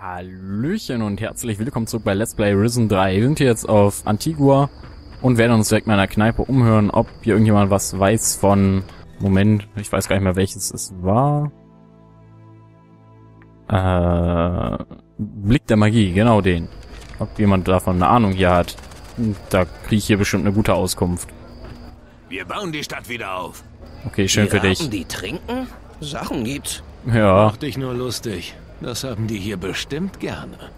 Hallöchen und herzlich willkommen zurück bei Let's Play Risen 3. Wir sind hier jetzt auf Antigua und werden uns direkt mal in der Kneipe umhören, ob hier irgendjemand was weiß von... Moment, ich weiß gar nicht mehr welches es war. Äh, Blick der Magie, genau den. Ob jemand davon eine Ahnung hier hat. Da kriege ich hier bestimmt eine gute Auskunft. Wir bauen die Stadt wieder auf. Okay, schön die für dich. Raben, die trinken? Sachen gibt's. Ja, Mach dich nur lustig. Das haben die hier bestimmt gerne.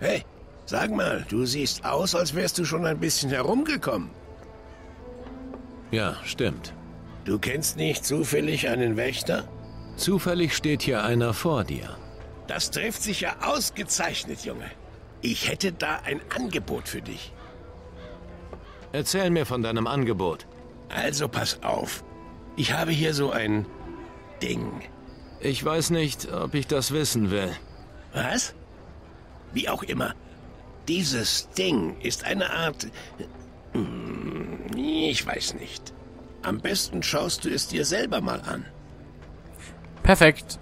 Hey, sag mal, du siehst aus, als wärst du schon ein bisschen herumgekommen. Ja, stimmt. Du kennst nicht zufällig einen Wächter? Zufällig steht hier einer vor dir. Das trifft sich ja ausgezeichnet, Junge. Ich hätte da ein Angebot für dich. Erzähl mir von deinem Angebot. Also pass auf. Ich habe hier so ein Ding. Ich weiß nicht, ob ich das wissen will. Was? Wie auch immer. Dieses Ding ist eine Art... Hm, Ich weiß nicht. Am besten schaust du es dir selber mal an. perfekt.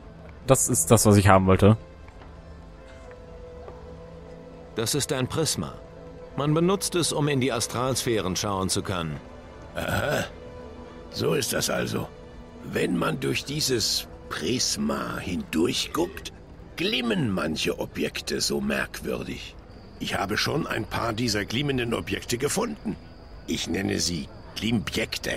Das ist das, was ich haben wollte. Das ist ein Prisma. Man benutzt es, um in die Astralsphären schauen zu können. So ist das also. Wenn man durch dieses Prisma hindurchguckt, glimmen manche Objekte so merkwürdig. Ich habe schon ein paar dieser glimmenden Objekte gefunden. Ich nenne sie Glimbjekte.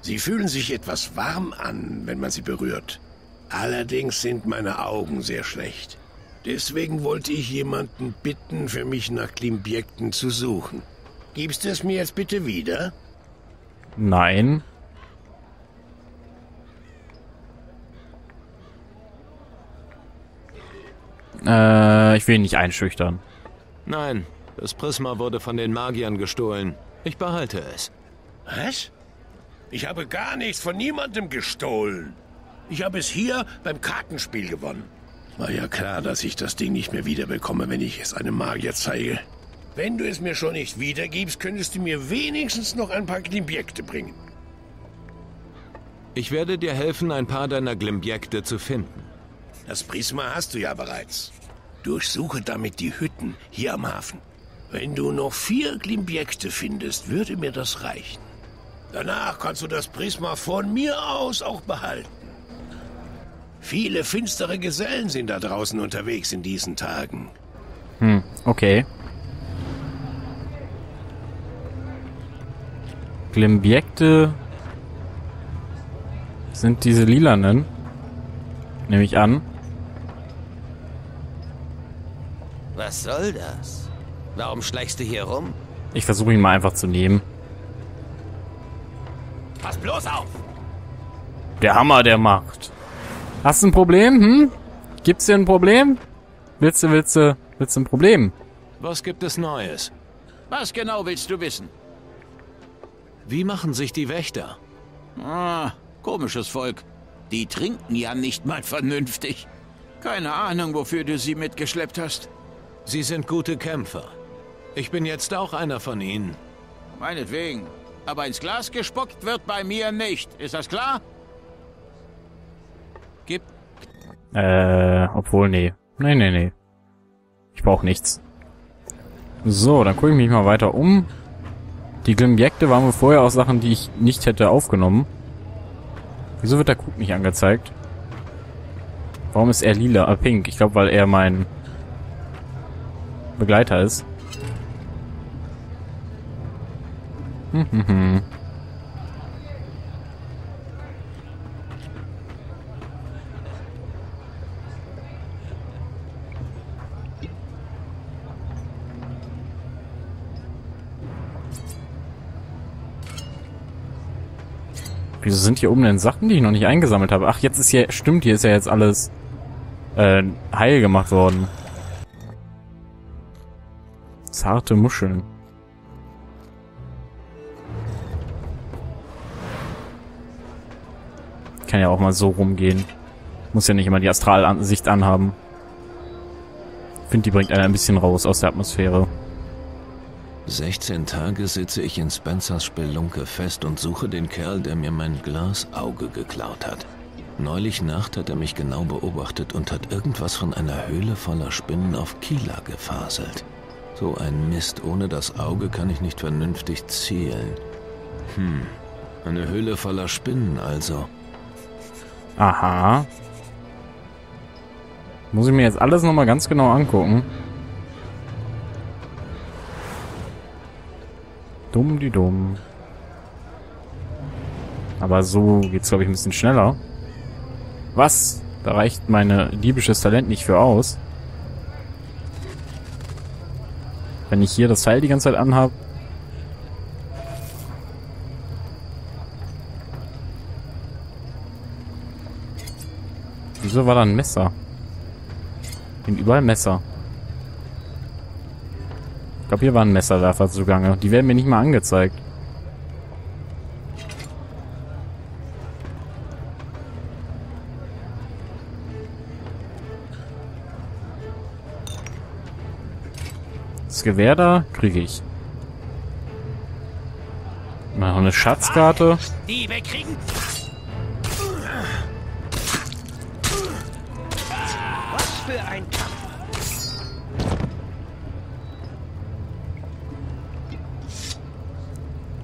Sie fühlen sich etwas warm an, wenn man sie berührt. Allerdings sind meine Augen sehr schlecht. Deswegen wollte ich jemanden bitten, für mich nach Glimbjekten zu suchen. Gibst du es mir jetzt bitte wieder? Nein. Äh, ich will ihn nicht einschüchtern. Nein, das Prisma wurde von den Magiern gestohlen. Ich behalte es. Was? Ich habe gar nichts von niemandem gestohlen. Ich habe es hier beim Kartenspiel gewonnen. War ja klar, dass ich das Ding nicht mehr wiederbekomme, wenn ich es einem Magier zeige. Wenn du es mir schon nicht wiedergibst, könntest du mir wenigstens noch ein paar Glimbjekte bringen. Ich werde dir helfen, ein paar deiner Glimbjekte zu finden. Das Prisma hast du ja bereits. Durchsuche damit die Hütten hier am Hafen. Wenn du noch vier Glimbjekte findest, würde mir das reichen. Danach kannst du das Prisma von mir aus auch behalten. Viele finstere Gesellen sind da draußen unterwegs in diesen Tagen. Hm, okay. Glimbjekte sind diese lilanen. Nehme ich an. Was soll das? Warum schleichst du hier rum? Ich versuche ihn mal einfach zu nehmen. Pass bloß auf! Der Hammer der Macht. Hast du ein Problem, hm? Gibt's hier ein Problem? Willst du, willst du, willst du ein Problem? Was gibt es Neues? Was genau willst du wissen? Wie machen sich die Wächter? Ah, komisches Volk. Die trinken ja nicht mal vernünftig. Keine Ahnung, wofür du sie mitgeschleppt hast. Sie sind gute Kämpfer. Ich bin jetzt auch einer von ihnen. Meinetwegen. Aber ins Glas gespuckt wird bei mir nicht. Ist das klar? Gib. Äh, obwohl, nee. Nee, nee, nee. Ich brauche nichts. So, dann gucke ich mich mal weiter um. Die Glimbjekte waren wohl vorher auch Sachen, die ich nicht hätte aufgenommen. Wieso wird der Krug nicht angezeigt? Warum ist er lila? Äh, pink. Ich glaube, weil er mein Begleiter ist. Hm, hm, hm. Wieso sind hier oben denn Sachen, die ich noch nicht eingesammelt habe? Ach, jetzt ist hier, stimmt, hier ist ja jetzt alles äh, heil gemacht worden. Zarte Muscheln. Kann ja auch mal so rumgehen. Muss ja nicht immer die Astralansicht anhaben. Finde, die bringt einen ein bisschen raus aus der Atmosphäre. 16 Tage sitze ich in Spencers Spelunke fest und suche den Kerl, der mir mein Glasauge geklaut hat. Neulich Nacht hat er mich genau beobachtet und hat irgendwas von einer Höhle voller Spinnen auf Kila gefaselt. So ein Mist, ohne das Auge kann ich nicht vernünftig zielen. Hm, eine Höhle voller Spinnen also. Aha. Muss ich mir jetzt alles nochmal ganz genau angucken. Dumm die dumm. Aber so geht's, glaube ich, ein bisschen schneller. Was? Da reicht meine diebisches Talent nicht für aus. Wenn ich hier das Teil die ganze Zeit anhab. Wieso war da ein Messer? Sind überall Messer. Ich glaube, hier waren Messerwerfer zugange. Die werden mir nicht mal angezeigt. Gewehr da kriege ich. Noch eine Schatzkarte. Diebe kriegen. Was für ein Kampf.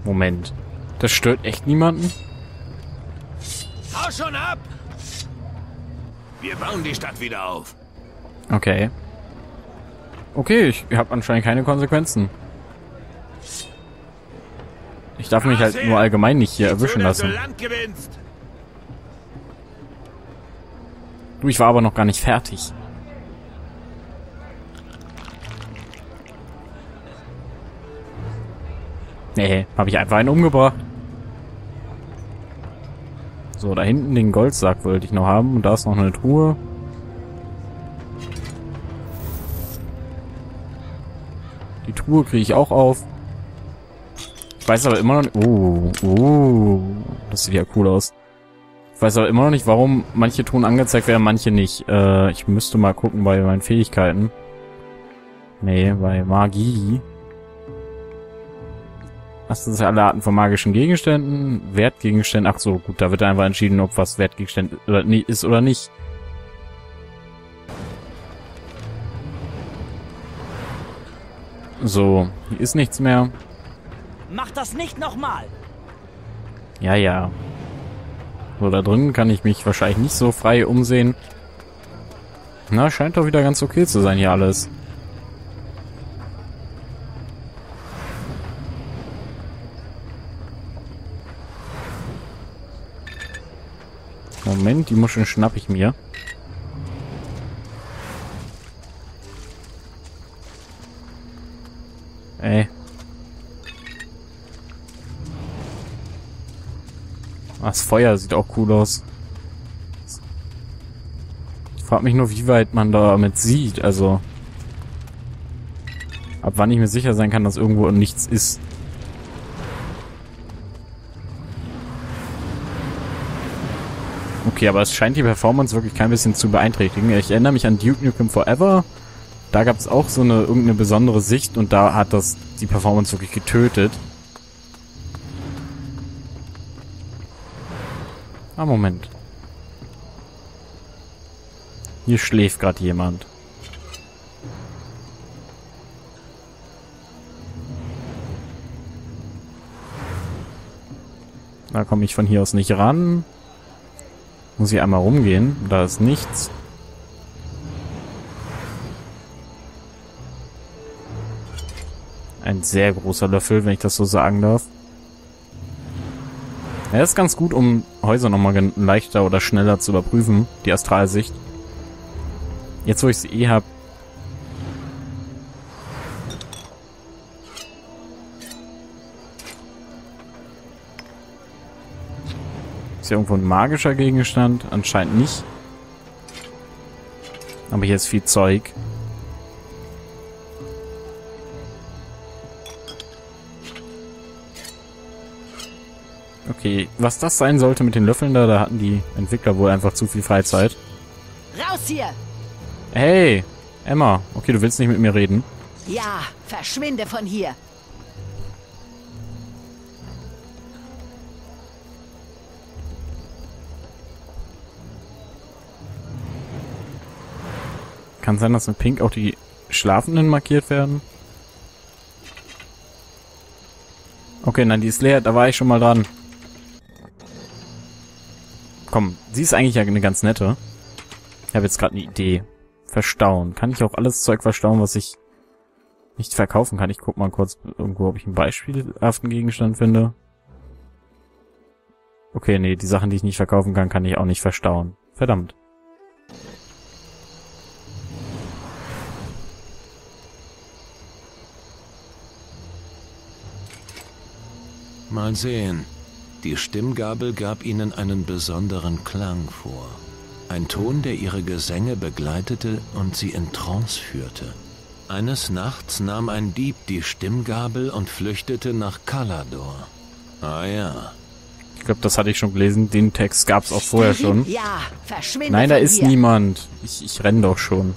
Moment. Das stört echt niemanden? Hau schon ab! Wir bauen die Stadt wieder auf. Okay. Okay, ich habe anscheinend keine Konsequenzen. Ich darf mich halt nur allgemein nicht hier erwischen lassen. Du, ich war aber noch gar nicht fertig. Nee, habe ich einfach einen umgebracht. So, da hinten den Goldsack wollte ich noch haben. Und da ist noch eine Truhe. Truhe kriege ich auch auf. Ich weiß aber immer noch nicht... Oh, oh. Das sieht ja cool aus. Ich weiß aber immer noch nicht, warum manche Truhen angezeigt werden, manche nicht. Äh, ich müsste mal gucken bei meinen Fähigkeiten. Nee, bei Magie. Was sind alle Arten von magischen Gegenständen? Wertgegenständen. Ach so, gut, da wird einfach entschieden, ob was Wertgegenstand ist oder nicht. So, hier ist nichts mehr. Mach das nicht nochmal. Ja, ja. So, da drin kann ich mich wahrscheinlich nicht so frei umsehen. Na, scheint doch wieder ganz okay zu sein hier alles. Moment, die Muscheln schnapp ich mir. Ey. Das Feuer sieht auch cool aus. Ich frage mich nur, wie weit man damit sieht. Also, ab wann ich mir sicher sein kann, dass irgendwo nichts ist. Okay, aber es scheint die Performance wirklich kein bisschen zu beeinträchtigen. Ich erinnere mich an Duke Nukem Forever. Da gab es auch so eine irgendeine besondere Sicht und da hat das die Performance wirklich getötet. Ah, Moment. Hier schläft gerade jemand. Da komme ich von hier aus nicht ran. Muss ich einmal rumgehen. Da ist nichts. Sehr großer Löffel, wenn ich das so sagen darf. Er ist ganz gut, um Häuser nochmal leichter oder schneller zu überprüfen, die Astralsicht. Jetzt, wo ich sie eh habe. Ist hier irgendwo ein magischer Gegenstand? Anscheinend nicht. Aber hier ist viel Zeug. was das sein sollte mit den Löffeln da, da hatten die Entwickler wohl einfach zu viel Freizeit. Raus hier! Hey, Emma. Okay, du willst nicht mit mir reden. Ja, verschwinde von hier. Kann sein, dass mit Pink auch die Schlafenden markiert werden? Okay, nein, die ist leer. Da war ich schon mal dran. Komm, sie ist eigentlich ja eine ganz nette. Ich habe jetzt gerade eine Idee. Verstauen. Kann ich auch alles Zeug verstauen, was ich nicht verkaufen kann? Ich guck mal kurz irgendwo, ob ich einen beispielhaften Gegenstand finde. Okay, nee, die Sachen, die ich nicht verkaufen kann, kann ich auch nicht verstauen. Verdammt. Mal sehen. Die Stimmgabel gab ihnen einen besonderen Klang vor. Ein Ton, der ihre Gesänge begleitete und sie in Trance führte. Eines Nachts nahm ein Dieb die Stimmgabel und flüchtete nach Kalador. Ah ja, Ich glaube, das hatte ich schon gelesen. Den Text gab's auch vorher schon. Ja, verschwinde Nein, da ist hier. niemand. Ich, ich renn doch schon.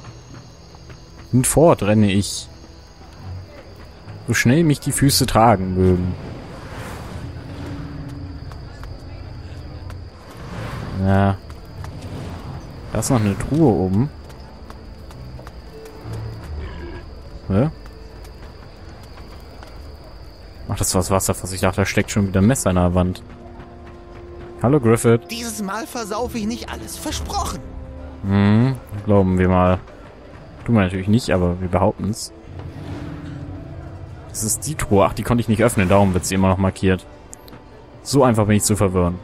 Hinfort renne ich. So schnell mich die Füße tragen mögen. Ja. Da ist noch eine Truhe oben. Hä? Ach, das war das Wasserfass. Ich dachte, da steckt schon wieder ein Messer in der Wand. Hallo, Griffith. Dieses Mal versaufe ich nicht alles. Versprochen. Hm, glauben wir mal. Tun wir natürlich nicht, aber wir behaupten es. Das ist die Truhe. Ach, die konnte ich nicht öffnen, darum wird sie immer noch markiert. So einfach bin ich zu verwirren.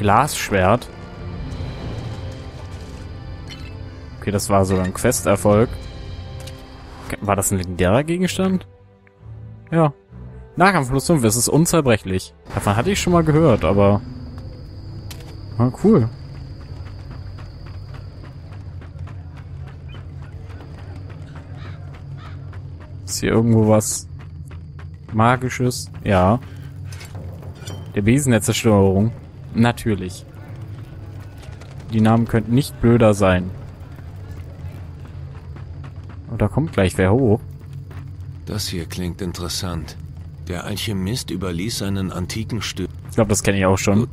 Glasschwert. Okay, das war sogar ein Questerfolg. War das ein legendärer Gegenstand? Ja. Nahkampf plus 5, es ist unzerbrechlich. Davon hatte ich schon mal gehört, aber... Ah, cool. Ist hier irgendwo was Magisches? Ja. Der Besen der Zerstörung. Natürlich. Die Namen könnten nicht blöder sein. Oh, da kommt gleich wer hoch. das hier klingt interessant. Der Alchemist überließ seinen antiken Stück. Ich glaube, das kenne ich auch schon.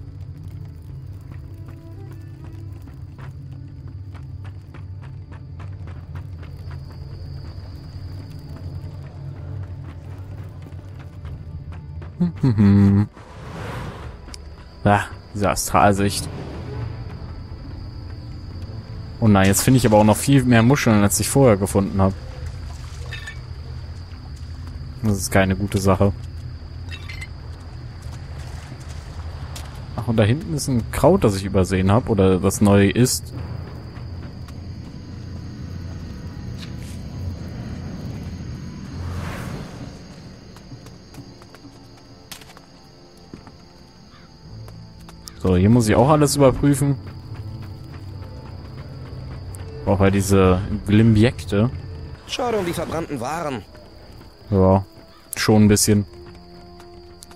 Hm, Ah, diese Astralsicht. Oh nein, jetzt finde ich aber auch noch viel mehr Muscheln, als ich vorher gefunden habe. Das ist keine gute Sache. Ach, und da hinten ist ein Kraut, das ich übersehen habe oder das neu ist. So, hier muss ich auch alles überprüfen. Brauche ja diese Glimbjekte. Schade um die verbrannten Waren. Ja, schon ein bisschen.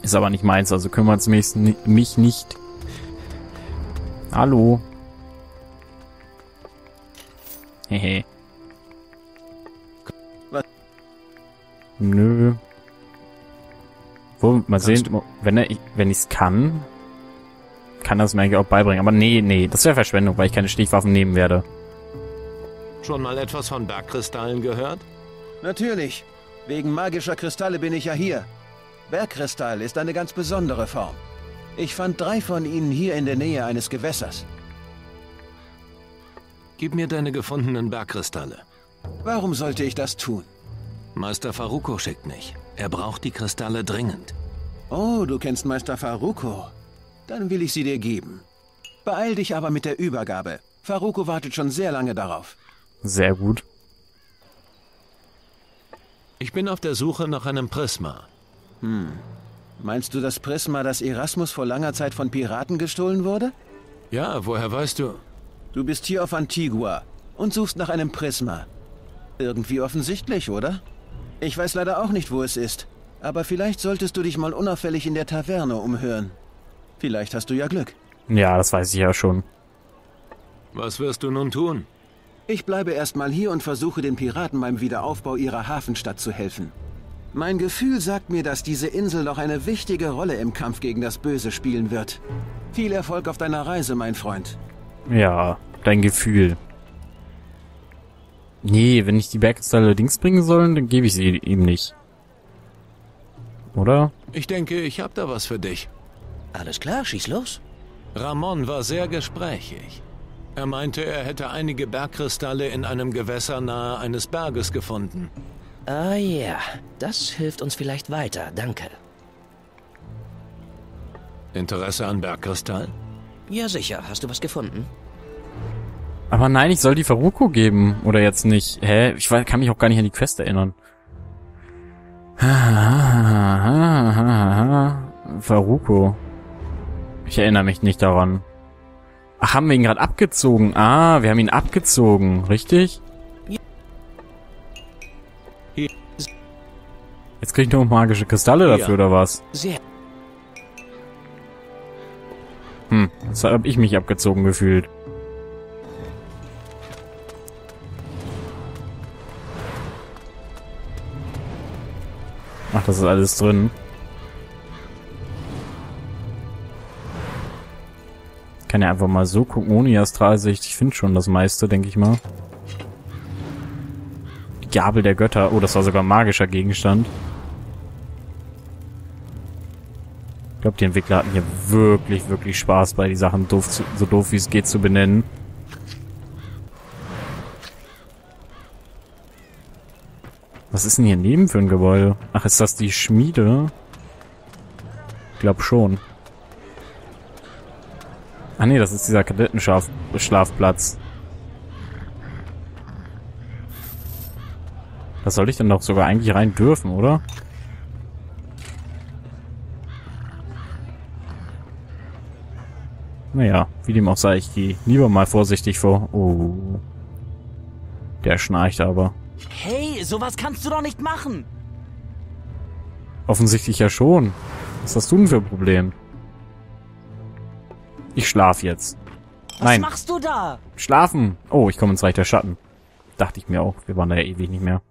Ist aber nicht meins, also kümmert es mich, ni- mich nicht. Hallo. Hehe. Was? Nö. Wo, mal Kannst sehen, wenn er, wenn ich's kann, kann das mir eigentlich auch beibringen. Aber nee, nee, das wäre Verschwendung, weil ich keine Stichwaffen nehmen werde. Schon mal etwas von Bergkristallen gehört? Natürlich. Wegen magischer Kristalle bin ich ja hier. Bergkristall ist eine ganz besondere Form. Ich fand drei von ihnen hier in der Nähe eines Gewässers. Gib mir deine gefundenen Bergkristalle. Warum sollte ich das tun? Meister Faruko schickt mich. Er braucht die Kristalle dringend. Oh, du kennst Meister Faruko. Dann will ich sie dir geben. Beeil dich aber mit der Übergabe. Faruko wartet schon sehr lange darauf. Sehr gut. Ich bin auf der Suche nach einem Prisma. Meinst du das Prisma, das Erasmus vor langer Zeit von Piraten gestohlen wurde? Ja, woher weißt du? Du bist hier auf Antigua und suchst nach einem Prisma. Irgendwie offensichtlich, oder? Ich weiß leider auch nicht, wo es ist. Aber vielleicht solltest du dich mal unauffällig in der Taverne umhören. Vielleicht hast du ja Glück. Ja, das weiß ich ja schon. Was wirst du nun tun? Ich bleibe erstmal hier und versuche den Piraten beim Wiederaufbau ihrer Hafenstadt zu helfen. Mein Gefühl sagt mir, dass diese Insel noch eine wichtige Rolle im Kampf gegen das Böse spielen wird. Viel Erfolg auf deiner Reise, mein Freund. Ja, dein Gefühl. Nee, wenn ich die Bergkristalle Dings bringen soll, dann gebe ich sie ihm nicht. Oder? Ich denke, ich hab da was für dich. Alles klar, schieß los. Ramon war sehr gesprächig. Er meinte, er hätte einige Bergkristalle in einem Gewässer nahe eines Berges gefunden. Ah ja, das hilft uns vielleicht weiter, danke. Interesse an Bergkristallen? Ja sicher, hast du was gefunden? Aber nein, ich soll die Faruko geben. Oder jetzt nicht. Hä? Ich kann mich auch gar nicht an die Quest erinnern. Faruko. Ich erinnere mich nicht daran. Ach, haben wir ihn gerade abgezogen? Ah, wir haben ihn abgezogen, richtig? Jetzt krieg ich noch magische Kristalle dafür, oder was? Hm, jetzt habe ich mich abgezogen gefühlt. Ach, das ist alles drin. Kann ja einfach mal so gucken, ohne Astralsicht. Ich finde schon das meiste, denke ich mal. Die Gabel der Götter. Oh, das war sogar ein magischer Gegenstand. Ich glaube, die Entwickler hatten hier wirklich, wirklich Spaß bei, die Sachen doof zu, so doof wie es geht zu benennen. Was ist denn hier neben für ein Gebäude? Ach, ist das die Schmiede? Ich glaube schon. Ah nee, das ist dieser Kadettenschlafplatz. Da sollte ich dann doch sogar eigentlich rein dürfen, oder? Naja, wie dem auch sei, ich gehe lieber mal vorsichtig vor. Oh. Der schnarcht aber. Hey, sowas kannst du doch nicht machen. Offensichtlich ja schon. Was hast du denn für ein Problem? Ich schlaf jetzt. Was Nein, machst du da? schlafen. Oh, ich komme ins Reich der Schatten. Dachte ich mir auch. Wir waren da ja ewig nicht mehr.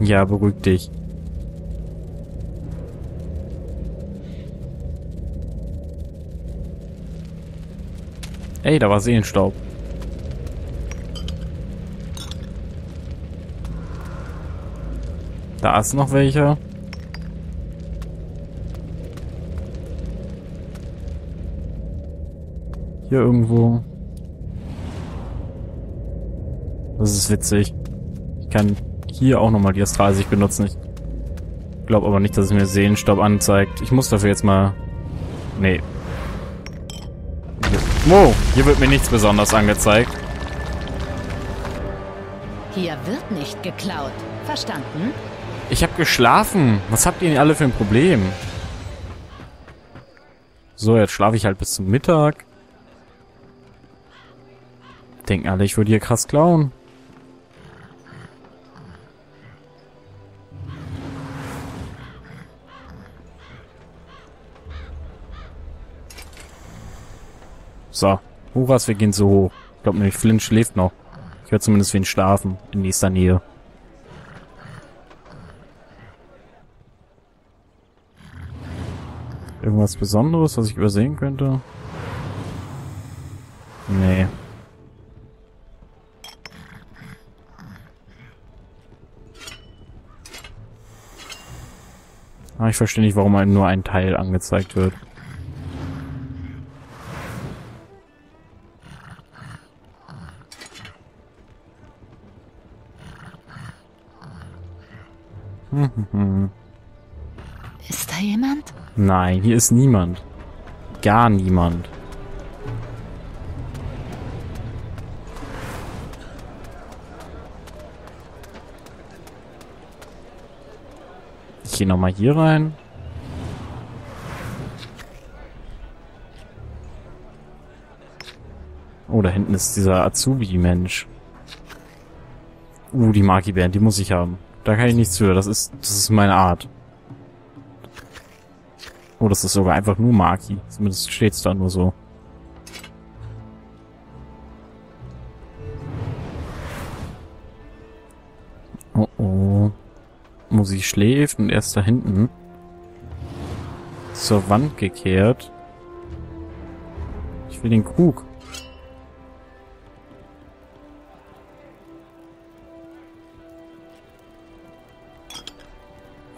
Ja, beruhig dich. Ey, da war Seelenstaub. Da ist noch welcher. Hier irgendwo. Das ist witzig. Ich kann hier auch nochmal die Astralsicht benutzen. Ich glaube aber nicht, dass es mir Seelenstaub anzeigt. Ich muss dafür jetzt mal... Nee. Wow, hier wird mir nichts besonders angezeigt. Hier wird nicht geklaut. Verstanden? Ich habe geschlafen. Was habt ihr denn alle für ein Problem? So, jetzt schlafe ich halt bis zum Mittag. Denken alle, ich würde hier krass klauen. So. Huras, wir gehen so hoch. Ich glaube nämlich, Flynn schläft noch. Ich höre zumindest wen schlafen in nächster Nähe. Irgendwas Besonderes, was ich übersehen könnte? Nee. Ah, ich verstehe nicht, warum einem nur ein Teil angezeigt wird. Ist da jemand? Nein, hier ist niemand. Gar niemand. Ich gehe nochmal hier rein. Oh, da hinten ist dieser Azubi-Mensch. Uh, die Maki-Band, die muss ich haben. Da kann ich nichts für. Das ist, das ist meine Art. Oh, das ist sogar einfach nur Maki. Zumindest steht's da nur so. Sie schläft und er ist da hinten zur Wand gekehrt. Ich will den Krug.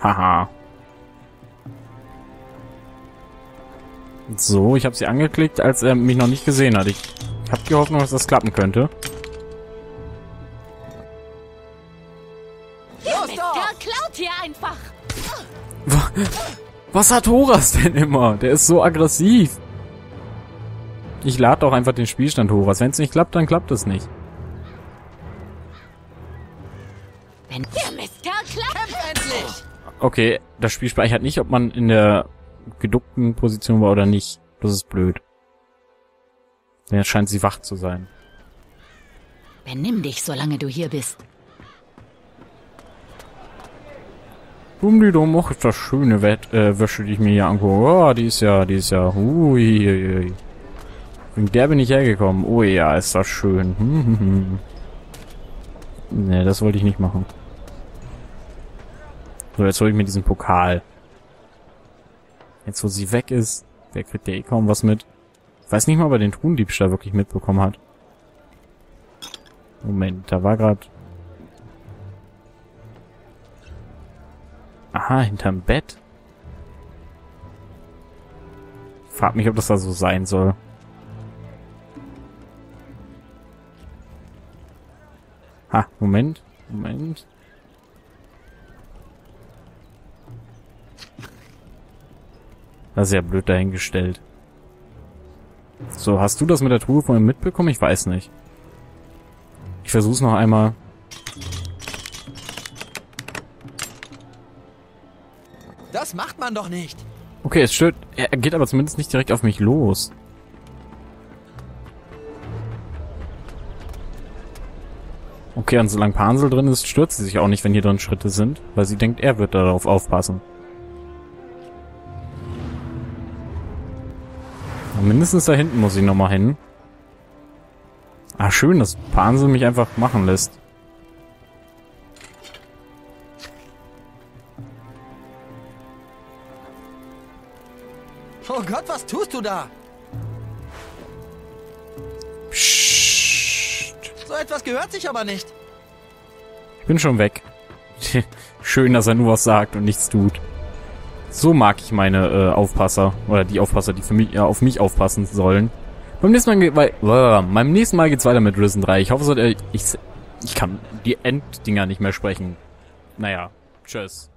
Haha. So, ich habe sie angeklickt, als er mich noch nicht gesehen hat. Ich habe die Hoffnung, dass das klappen könnte. Was hat Horas denn immer? Der ist so aggressiv. Ich lade doch einfach den Spielstand Horas. Wenn es nicht klappt, dann klappt es nicht. Wenn der Mistkerl klappt. Okay, das Spiel speichert nicht, ob man in der geduckten Position war oder nicht. Das ist blöd. Denn jetzt scheint sie wach zu sein. Benimm dich, solange du hier bist. Bumdidum, och, ist das schöne Wett, äh, Wäsche, die ich mir hier angucke. Oh, die ist ja, die ist ja, hui, hui, hui. Wegen der bin ich hergekommen. Oh ja, ist das schön. Hm, hm, hm. Nee, das wollte ich nicht machen. So, jetzt hole ich mir diesen Pokal. Jetzt, wo sie weg ist, der kriegt ja eh kaum was mit. Ich weiß nicht mal, ob er den Truhendiebstahl wirklich mitbekommen hat. Moment, da war grad... Aha, hinterm Bett. Frag mich, ob das da so sein soll. Ha, Moment, Moment. Das ist ja blöd dahingestellt. So, hast du das mit der Truhe vorhin mitbekommen? Ich weiß nicht. Ich versuch's noch einmal. Macht man doch nicht. Okay, es stört. Er geht aber zumindest nicht direkt auf mich los. Okay, und solange Pansel drin ist, stört sie sich auch nicht, wenn hier drin Schritte sind, weil sie denkt, er wird darauf aufpassen. Und mindestens da hinten muss ich nochmal hin. Ah, schön, dass Pansel mich einfach machen lässt. Du da? Psst. So etwas gehört sich aber nicht. Ich bin schon weg. Schön, dass er nur was sagt und nichts tut. So mag ich meine äh, Aufpasser. Oder die Aufpasser, die für mich, äh, auf mich aufpassen sollen. Beim nächsten Mal, ge- weil, äh, beim nächsten Mal geht's weiter mit Risen 3. Ich hoffe, hat, äh, ich, ich kann die Enddinger nicht mehr sprechen. Naja, tschüss.